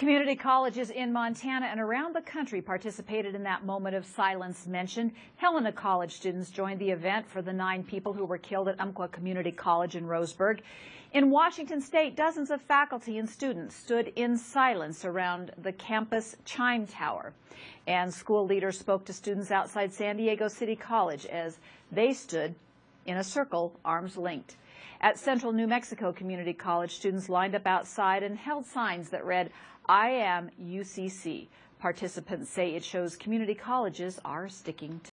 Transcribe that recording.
Community colleges in Montana and around the country participated in that moment of silence mentioned. Helena College students joined the event for the nine people who were killed at Umpqua Community College in Roseburg. In Washington state, dozens of faculty and students stood in silence around the campus chime tower. And school leaders spoke to students outside San Diego City College as they stood in a circle, arms linked. At Central New Mexico Community College, students lined up outside and held signs that read, I am UCC. Participants say it shows community colleges are sticking